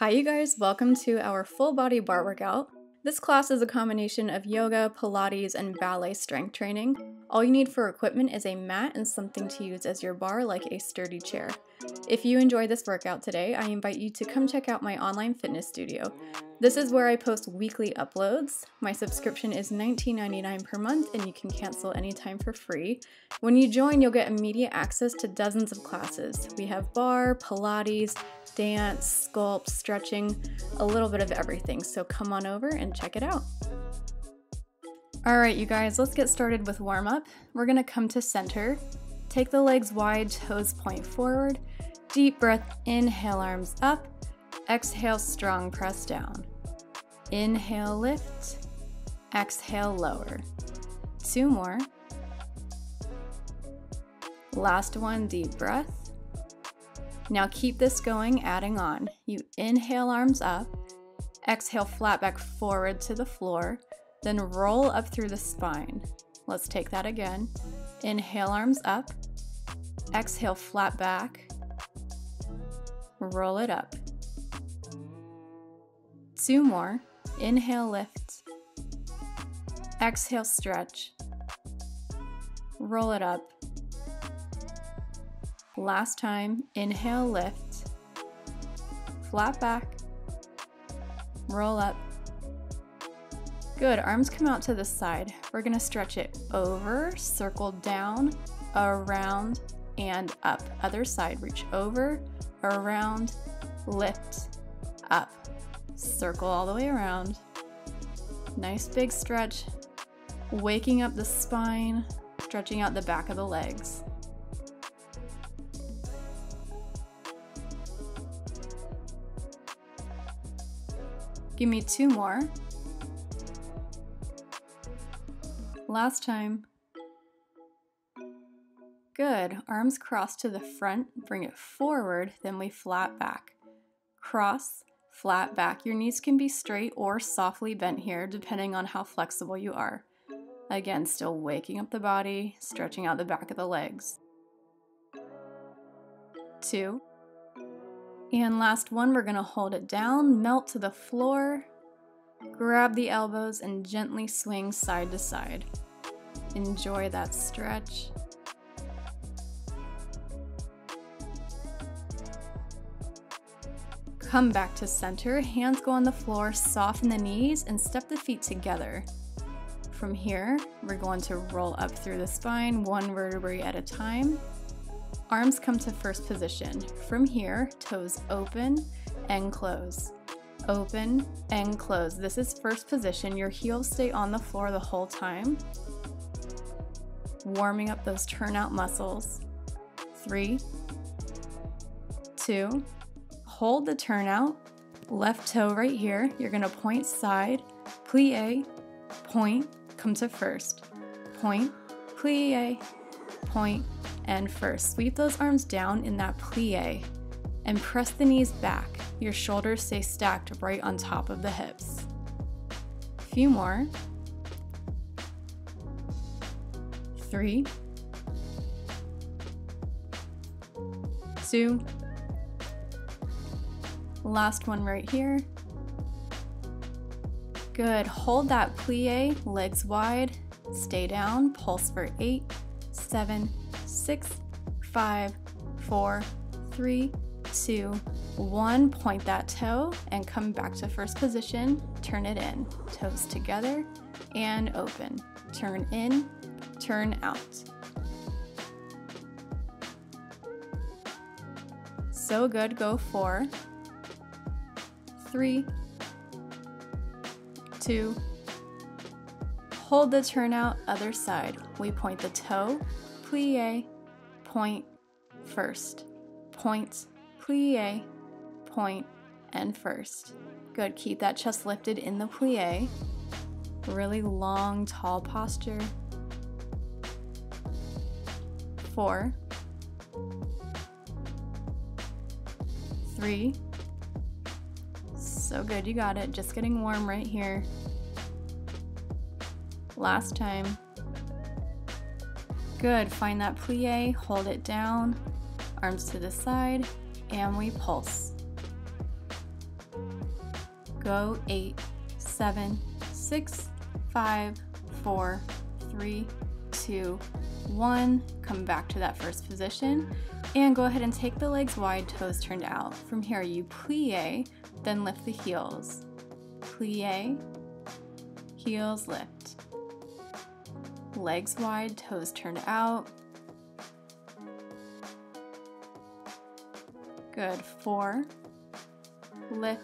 Hi, you guys. Welcome to our full body barre workout. This class is a combination of yoga, Pilates, and ballet strength training. All you need for equipment is a mat and something to use as your bar, like a sturdy chair. If you enjoy this workout today, I invite you to come check out my online fitness studio. This is where I post weekly uploads. My subscription is $19.99 per month and you can cancel anytime for free. When you join, you'll get immediate access to dozens of classes. We have barre, Pilates, dance, sculpt, stretching, a little bit of everything. So come on over and check it out. All right, you guys, let's get started with warm up. We're gonna come to center. Take the legs wide, toes point forward. Deep breath, inhale, arms up. Exhale, strong press down. Inhale, lift. Exhale, lower. Two more. Last one, deep breath. Now keep this going, adding on. You inhale, arms up. Exhale, flat back forward to the floor. Then roll up through the spine. Let's take that again. Inhale, arms up. Exhale, flat back. Roll it up. Two more. Inhale, lift. Exhale, stretch. Roll it up. Last time, inhale, lift. Flat back. Roll up. Good, arms come out to the side. We're gonna stretch it over, circle down, around, and up. Other side, reach over, around, lift, up. Circle all the way around. Nice big stretch. Waking up the spine, stretching out the back of the legs. Give me two more. Last time. Good. Arms cross to the front, bring it forward, then we flat back. Cross, flat back. Your knees can be straight or softly bent here, depending on how flexible you are. Again, still waking up the body, stretching out the back of the legs. Two, and last one, we're gonna hold it down, melt to the floor, grab the elbows, and gently swing side to side. Enjoy that stretch. Come back to center, hands go on the floor, soften the knees, and step the feet together. From here, we're going to roll up through the spine, one vertebrae at a time, Arms come to first position. From here, toes open and close. Open and close. This is first position. Your heels stay on the floor the whole time. Warming up those turnout muscles. Three, two, hold the turnout. Left toe right here. You're gonna point side, plie, point, come to first. Point, plie, point, and first. Sweep those arms down in that plie and press the knees back. Your shoulders stay stacked right on top of the hips. A few more. Three, two, last one right here. Good, hold that plie, legs wide, stay down, pulse for eight, seven, six, five, four, three, two, one. Point that toe and come back to first position. Turn it in. Toes together and open. Turn in, turn out. So good. Go four, three, two, hold the turnout, other side. We point the toe, plie, point, first. Point, plie, point, and first. Good, keep that chest lifted in the plie. Really long, tall posture. Four, three. So good, you got it. Just getting warm right here. Last time. Good, find that plie, hold it down, arms to the side, and we pulse. Go eight, seven, six, five, four, three, two, one. Come back to that first position and go ahead and take the legs wide, toes turned out. From here, you plie, then lift the heels. Plie, heels lift. Legs wide, toes turned out. Good. Four, lift,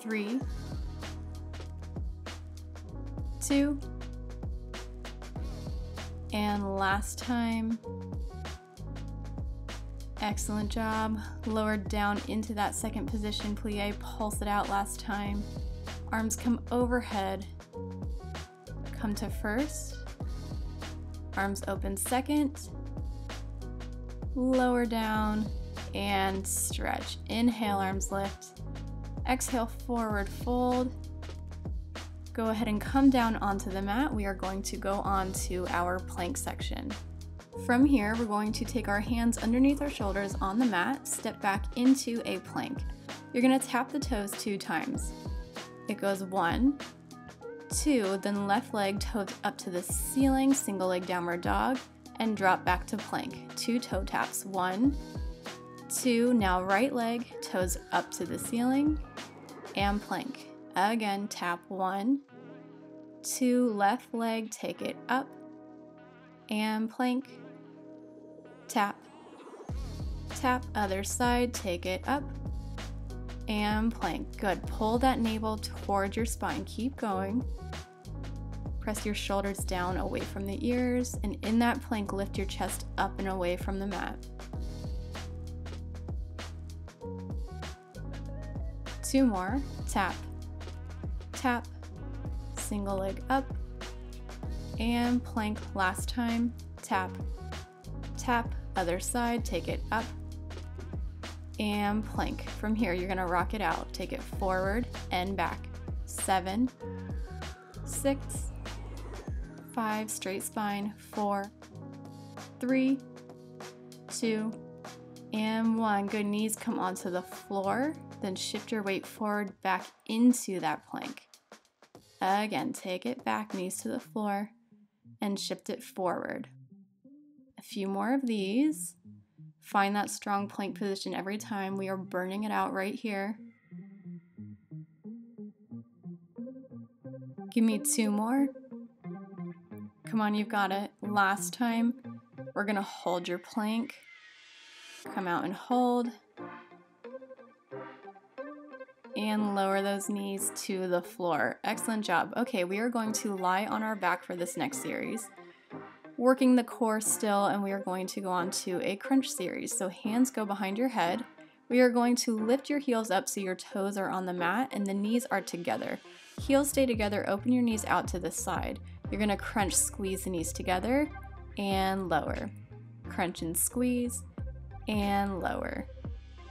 three, two, and last time. Excellent job. Lowered down into that second position, plie, pulse it out last time. Arms come overhead. Come to first. Arms open second. Lower down and stretch. Inhale, arms lift. Exhale, forward fold. Go ahead and come down onto the mat. We are going to go on to our plank section. From here, we're going to take our hands underneath our shoulders on the mat, step back into a plank. You're gonna tap the toes two times. It goes one, two, then left leg toes up to the ceiling, single leg downward dog, and drop back to plank. Two toe taps, one, two, now right leg, toes up to the ceiling, and plank. Again, tap one, two, left leg, take it up, and plank, tap, tap, other side, take it up, and plank. Good. Pull that navel towards your spine. Keep going. Press your shoulders down away from the ears, and in that plank, lift your chest up and away from the mat. Two more. Tap, tap, single leg up, and plank last time. Tap, tap, other side, take it up, and plank. From here, you're gonna rock it out. Take it forward and back. Seven, six, five, straight spine, four, three, two, and one. Good knees come onto the floor. Then shift your weight forward back into that plank. Again, take it back, knees to the floor, and shift it forward. A few more of these. Find that strong plank position every time. We are burning it out right here. Give me two more. Come on, you've got it. Last time, we're gonna hold your plank. Come out and hold. And lower those knees to the floor. Excellent job. Okay, we are going to lie on our back for this next series working the core still, and we are going to go on to a crunch series. So hands go behind your head. We are going to lift your heels up so your toes are on the mat and the knees are together. Heels stay together, open your knees out to the side. You're gonna crunch, squeeze the knees together and lower. Crunch and squeeze and lower.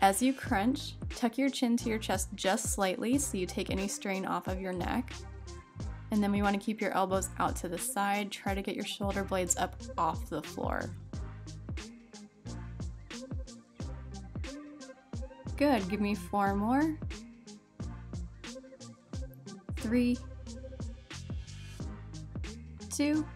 As you crunch, tuck your chin to your chest just slightly so you take any strain off of your neck. And then we want to keep your elbows out to the side. Try to get your shoulder blades up off the floor. Good, give me four more. Three, two,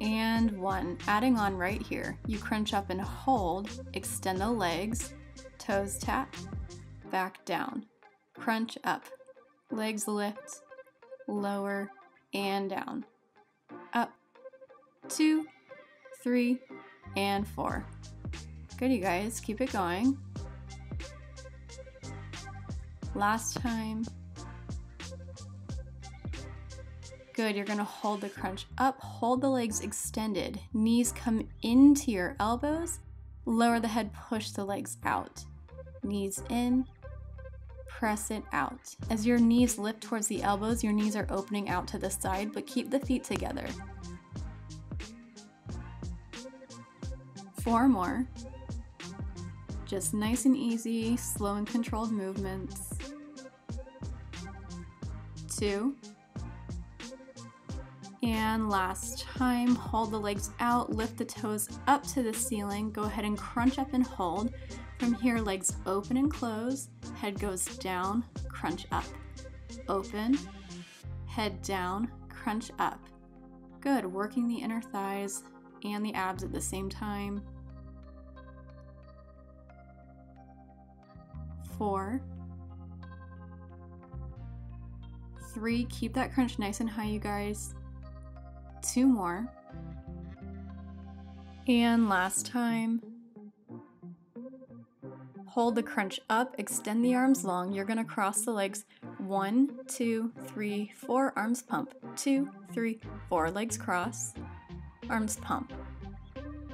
and one. Adding on right here, you crunch up and hold, extend the legs, toes tap, back down, crunch up, legs lift, lower, and down. Up, two, three, and four. Good, you guys, keep it going. Last time. Good, you're gonna hold the crunch up, hold the legs extended, knees come into your elbows, lower the head, push the legs out. Knees in, press it out. As your knees lift towards the elbows, your knees are opening out to the side, but keep the feet together. Four more. Just nice and easy, slow and controlled movements. Two. And last time, hold the legs out, lift the toes up to the ceiling. Go ahead and crunch up and hold. From here, legs open and close head goes down, crunch up. Open, head down, crunch up. Good, working the inner thighs and the abs at the same time. Four, three, keep that crunch nice and high, you guys. Two more. And last time. Hold the crunch up, extend the arms long. You're gonna cross the legs. One, two, three, four, arms pump. Two, three, four, legs cross. Arms pump.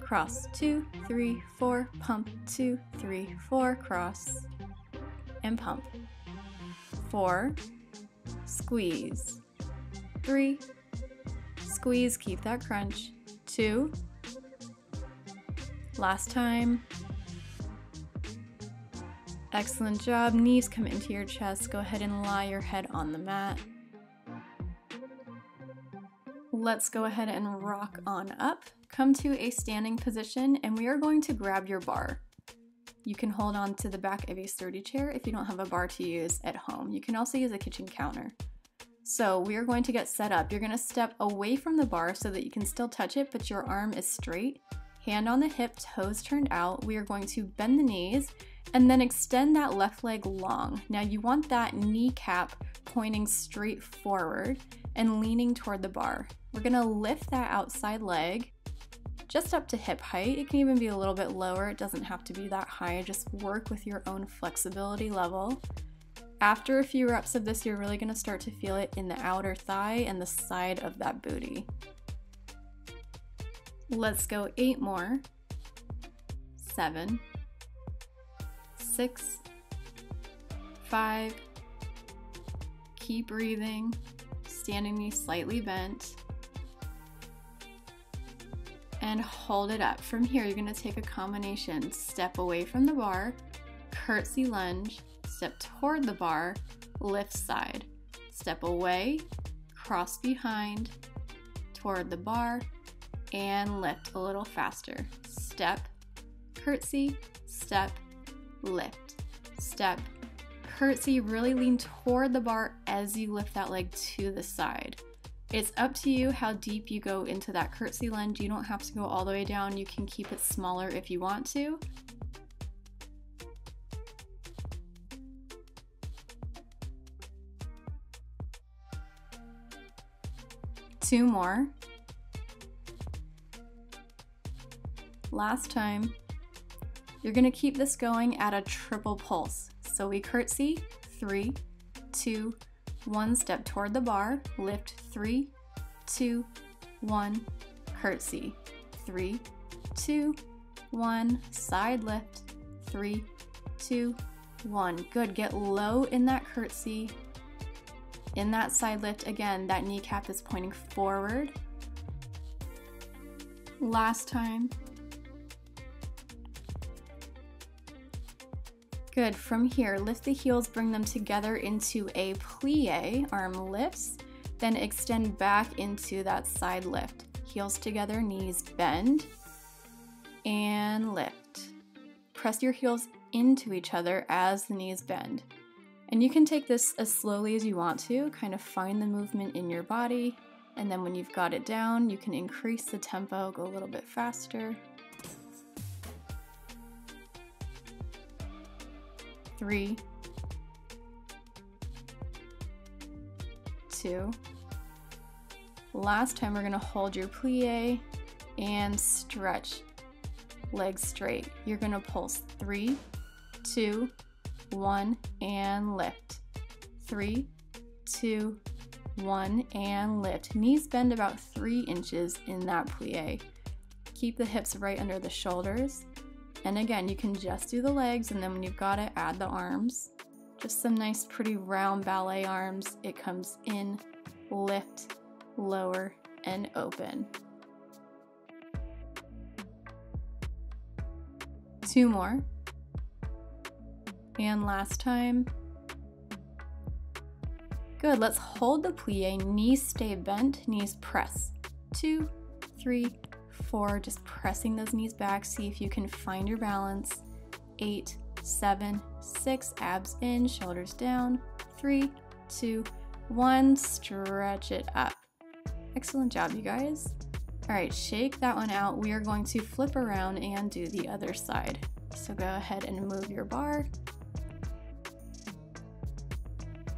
Cross. Two, three, four, pump. Two, three, four, cross. And pump. Four, squeeze. Three, squeeze, keep that crunch. Two, last time, Excellent job. Knees come into your chest. Go ahead and lie your head on the mat. Let's go ahead and rock on up. Come to a standing position and we are going to grab your bar. You can hold on to the back of a sturdy chair if you don't have a bar to use at home. You can also use a kitchen counter. So we are going to get set up. You're going to step away from the bar so that you can still touch it, but your arm is straight. Hand on the hip, toes turned out. We are going to bend the knees and then extend that left leg long. Now you want that kneecap pointing straight forward and leaning toward the bar. We're gonna lift that outside leg just up to hip height. It can even be a little bit lower. It doesn't have to be that high. Just work with your own flexibility level. After a few reps of this, you're really gonna start to feel it in the outer thigh and the side of that booty. Let's go eight more. Seven, six, five, keep breathing, standing knees slightly bent, and hold it up. From here, you're gonna take a combination step away from the bar, curtsy lunge, step toward the bar, lift side, step away, cross behind, toward the bar, and lift a little faster. Step, curtsy, step, lift, step, curtsy, really lean toward the bar as you lift that leg to the side. It's up to you how deep you go into that curtsy lunge. You don't have to go all the way down. You can keep it smaller if you want to. Two more. Last time. You're gonna keep this going at a triple pulse. So we curtsy, three, two, one, step toward the bar, lift, three, two, one, curtsy, three, two, one, side lift, three, two, one. Good, get low in that curtsy. In that side lift, again, that kneecap is pointing forward. Last time, Good, from here, lift the heels, bring them together into a plie, arm lifts, then extend back into that side lift. Heels together, knees bend, and lift. Press your heels into each other as the knees bend. And you can take this as slowly as you want to, kind of find the movement in your body. And then when you've got it down, you can increase the tempo, go a little bit faster. Three, two. Last time we're gonna hold your plie and stretch legs straight. You're gonna pulse three, two, one, and lift. Three, two, one, and lift. Knees bend about three inches in that plie. Keep the hips right under the shoulders. And again, you can just do the legs and then when you've got it, add the arms. Just some nice pretty round ballet arms. It comes in, lift, lower, and open. Two more. And last time. Good, let's hold the plie, knees stay bent, knees press. Two, three, four, just pressing those knees back. See if you can find your balance. Eight, seven, six, abs in, shoulders down, three, two, one, stretch it up. Excellent job, you guys. All right, shake that one out. We are going to flip around and do the other side. So go ahead and move your bar.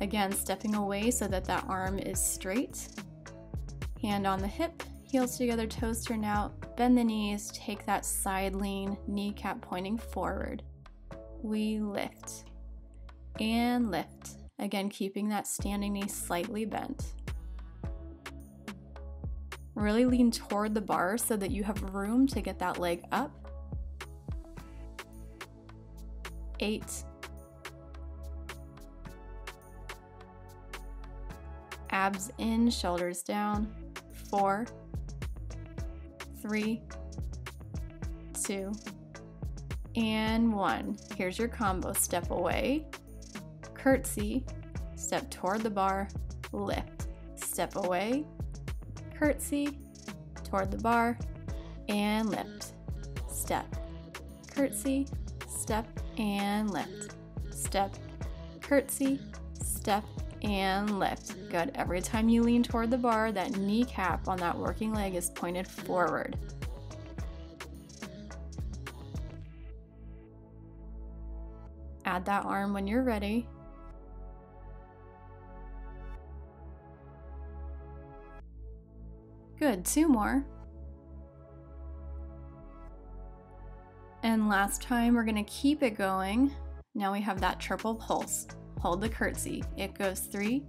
Again, stepping away so that that arm is straight. Hand on the hip, heels together, toes turn out, bend the knees, take that side lean, kneecap pointing forward. We lift and lift. Again, keeping that standing knee slightly bent. Really lean toward the bar so that you have room to get that leg up. Eight. Abs in, shoulders down. Four, three, two, and one. Here's your combo. Step away, curtsy, step toward the bar, lift. Step away, curtsy, toward the bar, and lift. Step, curtsy, step, and lift. Step, curtsy, step, and lift. Good. Every time you lean toward the bar, that kneecap on that working leg is pointed forward. Add that arm when you're ready. Good, two more. And last time, we're gonna keep it going. Now we have that triple pulse. Hold the curtsy. It goes three,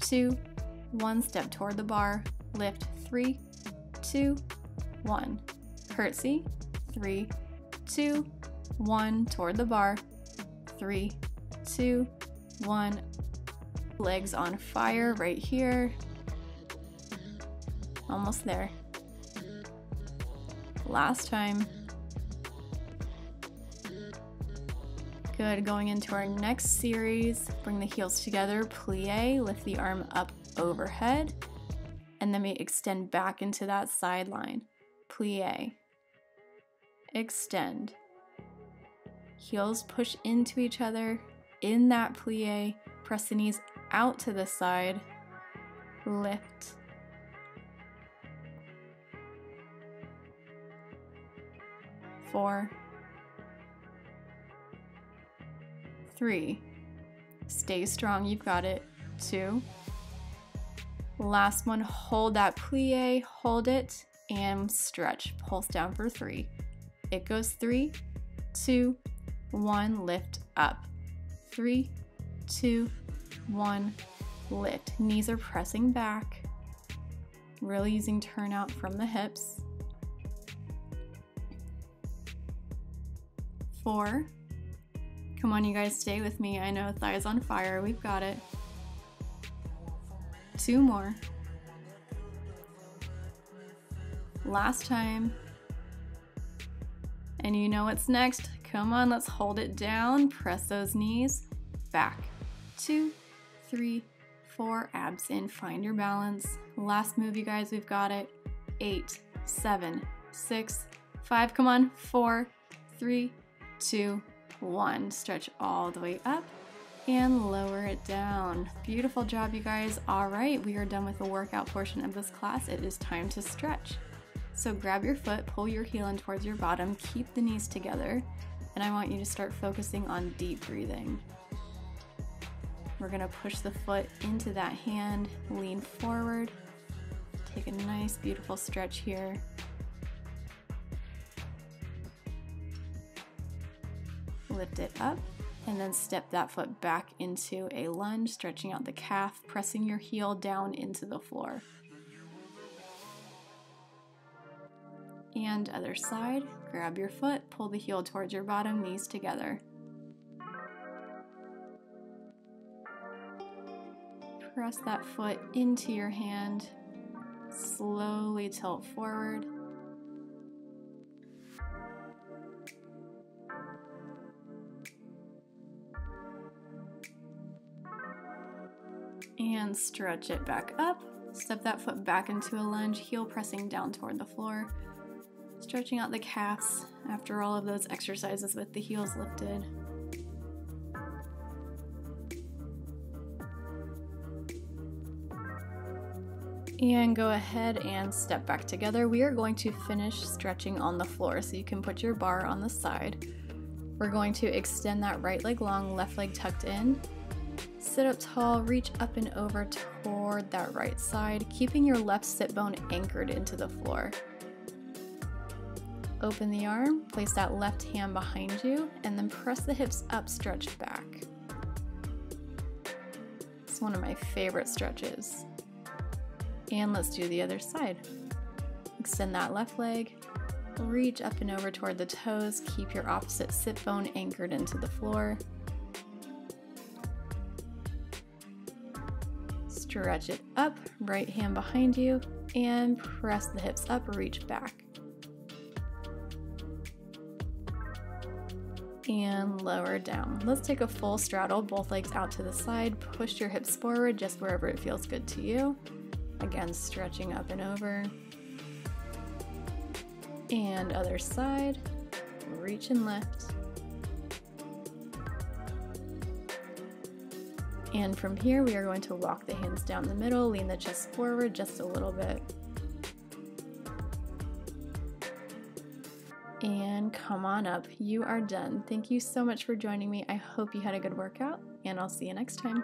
two, one. Step toward the bar. Lift three, two, one. Curtsy. Three, two, one. Toward the bar. Three, two, one. Legs on fire right here. Almost there. Last time. Good, going into our next series, bring the heels together, plie, lift the arm up overhead, and then we extend back into that sideline. Plie, extend. Heels push into each other in that plie, press the knees out to the side, lift. Four, Three. Stay strong, you've got it. Two. Last one, hold that plie, hold it, and stretch. Pulse down for three. It goes three, two, one, lift up. Three, two, one, lift. Knees are pressing back. Really using turnout from the hips. Four, Come on, you guys, stay with me. I know thighs on fire. We've got it. Two more. Last time. And you know what's next. Come on, let's hold it down. Press those knees. Back. Two, three, four. Abs in. Find your balance. Last move, you guys. We've got it. Eight, seven, six, five. Come on. Four, three, two, one. Stretch all the way up and lower it down. Beautiful job, you guys. All right, we are done with the workout portion of this class. It is time to stretch. So grab your foot, pull your heel in towards your bottom, keep the knees together, and I want you to start focusing on deep breathing. We're gonna push the foot into that hand, lean forward, take a nice, beautiful stretch here. Lift it up, and then step that foot back into a lunge, stretching out the calf, pressing your heel down into the floor. And other side, grab your foot, pull the heel towards your bottom, knees together. Press that foot into your hand, slowly tilt forward. and stretch it back up. Step that foot back into a lunge, heel pressing down toward the floor. Stretching out the calves after all of those exercises with the heels lifted. And go ahead and step back together. We are going to finish stretching on the floor, so you can put your bar on the side. We're going to extend that right leg long, left leg tucked in, Sit up tall, reach up and over toward that right side, keeping your left sit bone anchored into the floor. Open the arm, place that left hand behind you, and then press the hips up, stretch back. It's one of my favorite stretches. And let's do the other side. Extend that left leg, reach up and over toward the toes, keep your opposite sit bone anchored into the floor. Stretch it up, right hand behind you, and press the hips up, reach back. and lower down. Let's take a full straddle, both legs out to the side, push your hips forward just wherever it feels good to you. Again, stretching up and over. And other side, reach and lift. And from here, we are going to walk the hands down the middle, lean the chest forward just a little bit. And come on up, you are done. Thank you so much for joining me. I hope you had a good workout, and I'll see you next time.